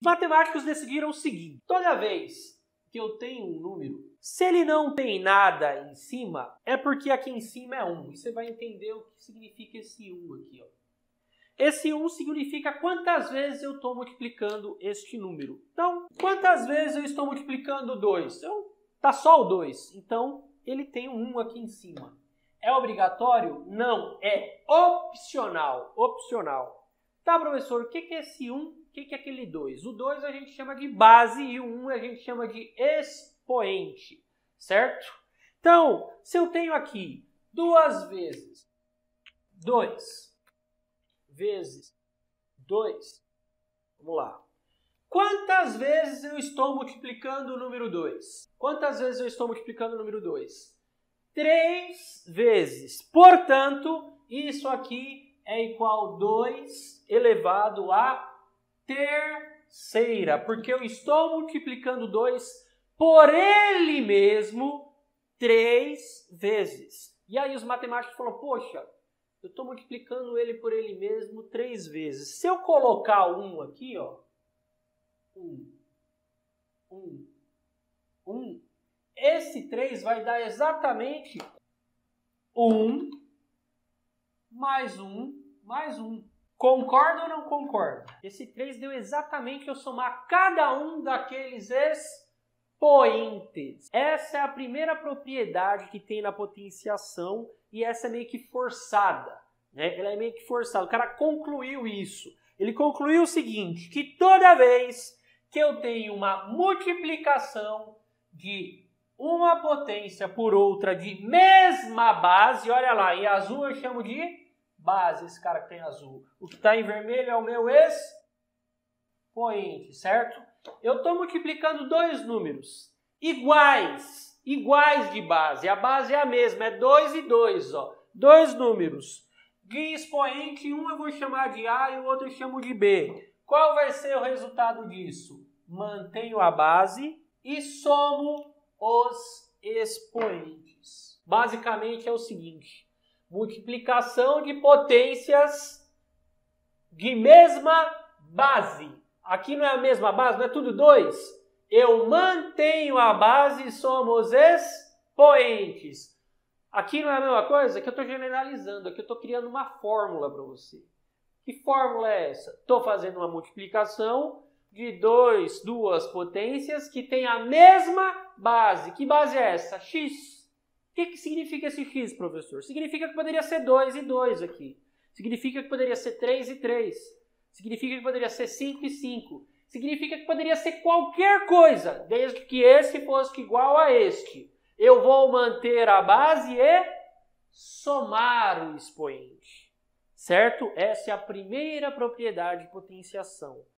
Os matemáticos decidiram o seguinte: toda vez que eu tenho um número, se ele não tem nada em cima, é porque aqui em cima é 1. E você vai entender o que significa esse 1 aqui. Ó. Esse 1 significa quantas vezes eu estou multiplicando este número. Então, quantas vezes eu estou multiplicando 2? Então, tá só o 2. Então, ele tem um 1 aqui em cima. É obrigatório? Não, é opcional. Opcional. Tá, professor, o que é esse 1? O que é aquele 2? O 2 a gente chama de base e o 1 a gente chama de expoente, certo? Então, se eu tenho aqui duas vezes 2 vezes 2, vamos lá. Quantas vezes eu estou multiplicando o número 2? Quantas vezes eu estou multiplicando o número 2? Três vezes. Portanto, isso aqui é igual a 2 elevado a terceira, porque eu estou multiplicando 2 por ele mesmo três vezes. E aí os matemáticos falaram, poxa, eu estou multiplicando ele por ele mesmo três vezes. Se eu colocar um aqui, ó, um, um, um, esse 3 vai dar exatamente 1 mais 1 mais 1. Concorda ou não concorda? Esse 3 deu exatamente eu somar cada um daqueles expoentes. Essa é a primeira propriedade que tem na potenciação e essa é meio que forçada. Né? Ela é meio que forçada. O cara concluiu isso. Ele concluiu o seguinte, que toda vez que eu tenho uma multiplicação de uma potência por outra de mesma base, olha lá, em azul eu chamo de base, esse cara que tem azul. O que está em vermelho é o meu expoente, certo? Eu estou multiplicando dois números iguais, iguais de base. A base é a mesma, é 2 e 2, ó. Dois números. De expoente, um eu vou chamar de A e o outro eu chamo de B. Qual vai ser o resultado disso? Mantenho a base e somo os expoentes. Basicamente é o seguinte: multiplicação de potências de mesma base. Aqui não é a mesma base, não é tudo 2. Eu mantenho a base e somos expoentes. Aqui não é a mesma coisa? Aqui eu estou generalizando, aqui eu estou criando uma fórmula para você. Que fórmula é essa? Estou fazendo uma multiplicação de dois, duas potências que têm a mesma base. Que base é essa? X. Que, que significa esse x, professor? Significa que poderia ser 2 e 2 aqui. Significa que poderia ser 3 e 3. Significa que poderia ser 5 e 5. Significa que poderia ser qualquer coisa, desde que esse fosse igual a este. Eu vou manter a base e somar o expoente. Certo? Essa é a primeira propriedade de potenciação.